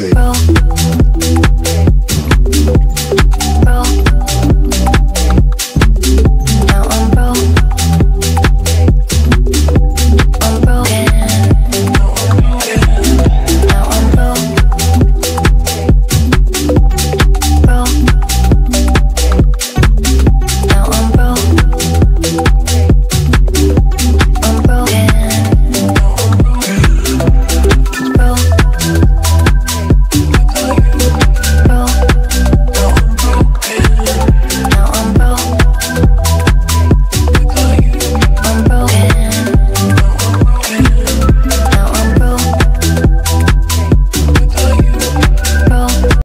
DJ.